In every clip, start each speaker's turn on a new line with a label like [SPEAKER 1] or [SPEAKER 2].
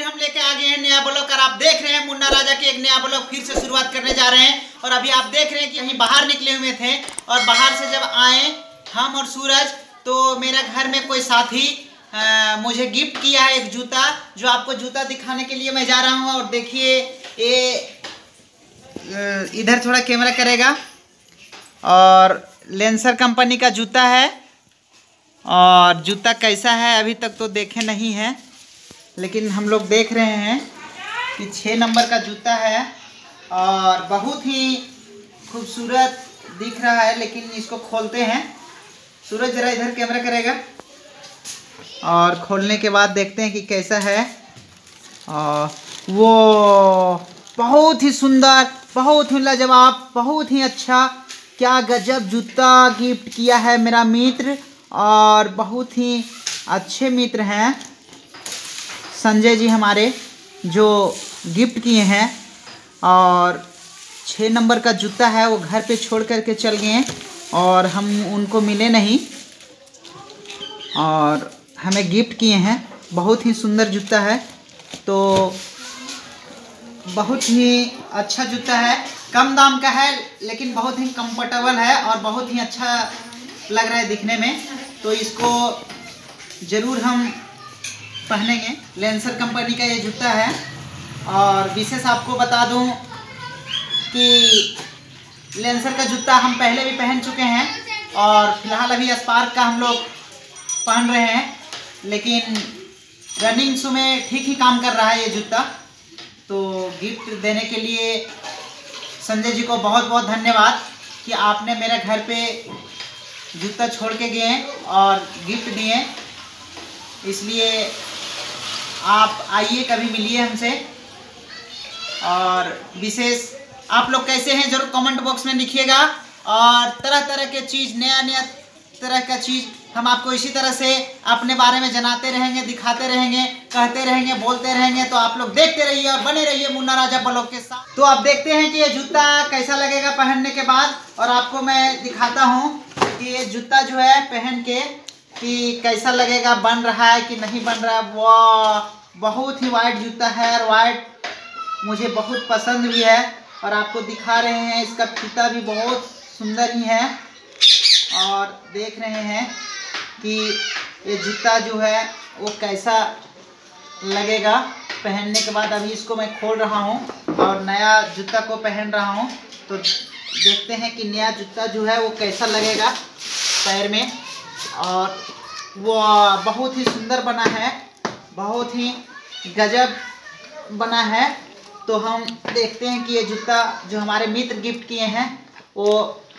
[SPEAKER 1] फिर हम लेके आ गए हैं नया ब्लॉग और आप देख रहे हैं मुन्ना राजा के एक नया ब्लॉग फिर से शुरुआत करने जा रहे हैं। और अभी आप देख रहे हैं कि कहीं बाहर निकले हुए थे और बाहर से जब आए हम और सूरज तो मेरा घर में कोई साथी आ, मुझे गिफ्ट किया है एक जूता जो आपको जूता दिखाने के लिए मैं जा रहा हूँ। और देखिए ये इधर थोड़ा कैमरा करेगा। और लेंसर कंपनी का जूता है। और जूता कैसा है अभी तक तो देखे नहीं है। लेकिन हम लोग देख रहे हैं कि छः नंबर का जूता है और बहुत ही खूबसूरत दिख रहा है, लेकिन इसको खोलते हैं। सूरज जरा इधर कैमरा करेगा। और खोलने के बाद देखते हैं कि कैसा है। और वो बहुत ही सुंदर, बहुत ही लाजवाब, बहुत ही अच्छा क्या गजब जूता गिफ्ट किया है मेरा मित्र। और बहुत ही अच्छे मित्र हैं। संजय जी हमारे जो गिफ्ट किए हैं और छः नंबर का जूता है, वो घर पे छोड़ कर के चल गए हैं और हम उनको मिले नहीं और हमें गिफ्ट किए हैं। बहुत ही सुंदर जूता है। तो बहुत ही अच्छा जूता है। कम दाम का है, लेकिन बहुत ही कंफर्टेबल है और बहुत ही अच्छा लग रहा है दिखने में। तो इसको ज़रूर हम पहनेंगे। लेंसर कंपनी का ये जूता है। और विशेष आपको बता दूँ कि लेंसर का जूता हम पहले भी पहन चुके हैं। और फ़िलहाल अभी स्पार्क का हम लोग पहन रहे हैं। लेकिन रनिंग शू में ठीक ही काम कर रहा है ये जूता। तो गिफ्ट देने के लिए संजय जी को बहुत बहुत धन्यवाद कि आपने मेरे घर पे जूता छोड़ के गए और गिफ्ट दिए इसलिए आप आइए, कभी मिलिए हमसे। और विशेष, आप लोग कैसे हैं, ज़रूर कमेंट बॉक्स में लिखिएगा। और तरह तरह के चीज़, नया नया तरह का चीज़, हम आपको इसी तरह से अपने बारे में जनाते रहेंगे, दिखाते रहेंगे, कहते रहेंगे, बोलते रहेंगे। तो आप लोग देखते रहिए और बने रहिए मुन्ना राजा ब्लॉग के साथ। तो आप देखते हैं कि ये जूता कैसा लगेगा पहनने के बाद। और आपको मैं दिखाता हूँ कि ये जूता जो है पहन के कि कैसा लगेगा, बन रहा है कि नहीं बन रहा? है वाह, बहुत ही वाइट जूता है और वाइट मुझे बहुत पसंद भी है और आपको दिखा रहे हैं, इसका फीता भी बहुत सुंदर ही है और देख रहे हैं कि ये जूता जो है वो कैसा लगेगा। पहनने के बाद अभी इसको मैं खोल रहा हूँ और नया जूता को पहन रहा हूँ। तो देखते हैं कि नया जूता जो है वो कैसा लगेगा पैर में और वो बहुत ही सुंदर बना है, बहुत ही गजब बना है। तो हम देखते हैं कि ये जूता जो हमारे मित्र गिफ्ट किए हैं, वो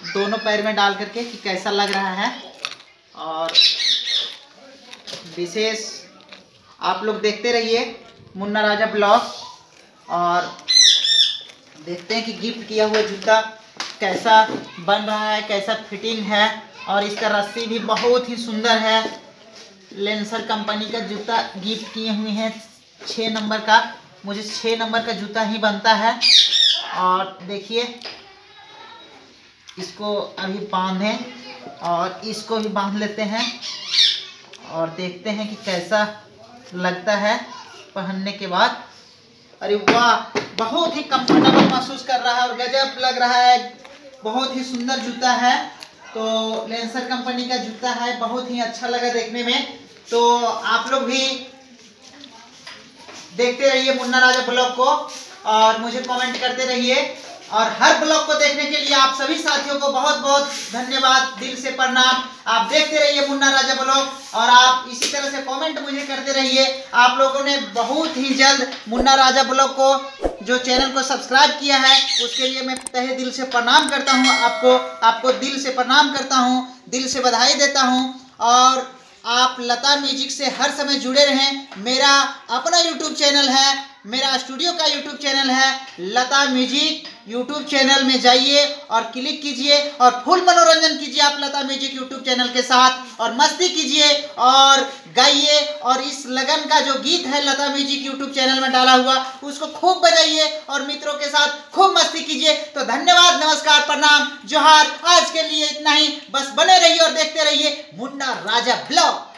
[SPEAKER 1] दोनों पैर में डाल करके कि कैसा लग रहा है। और विशेष आप लोग देखते रहिए मुन्ना राजा ब्लॉग, और देखते हैं कि गिफ्ट किया हुआ जूता कैसा बन रहा है, कैसा फिटिंग है, और इसका रस्सी भी बहुत ही सुंदर है। लेंसर कंपनी का जूता गिफ्ट किए हुए हैं। छः नंबर का। मुझे छः नंबर का जूता ही बनता है। और देखिए, इसको अभी बांधें और इसको भी बाँध लेते हैं और देखते हैं कि कैसा लगता है पहनने के बाद। अरे वाह, बहुत ही कंफर्टेबल महसूस कर रहा है और गजब लग रहा है। बहुत ही सुंदर जूता है। तो लेंसर कंपनी का जूता है। बहुत ही अच्छा लगा देखने में। तो आप लोग भी देखते रहिए मुन्ना राजा ब्लॉग को और मुझे कमेंट करते रहिए। और हर ब्लॉग को देखने के लिए आप सभी साथियों को बहुत बहुत धन्यवाद दिल से प्रणाम। आप देखते रहिए मुन्ना राजा ब्लॉग और आप इसी तरह से कमेंट मुझे करते रहिए। आप लोगों ने बहुत ही जल्द मुन्ना राजा ब्लॉग को जो चैनल को सब्सक्राइब किया है, उसके लिए मैं तहे दिल से प्रणाम करता हूँ आपको। आपको दिल से प्रणाम करता हूँ, दिल से बधाई देता हूँ और आप लता म्यूज़िक से हर समय जुड़े रहें। मेरा अपना यूट्यूब चैनल है मेरा स्टूडियो का यूट्यूब चैनल है, लता म्यूज़िक यूट्यूब चैनल में जाइए और क्लिक कीजिए और फुल मनोरंजन कीजिए आप लता म्यूज़िक यूट्यूब चैनल के साथ और मस्ती कीजिए और गाइए और इस लगन का जो गीत है लता म्यूज़िक यूट्यूब चैनल में डाला हुआ, उसको खूब बजाइए और मित्रों के साथ खूब मस्ती कीजिए। तो धन्यवाद, नमस्कार, प्रणाम, जोहार। आज के लिए इतना ही। बस बने रहिए और देखते रहिए मुन्ना राजा ब्लॉग।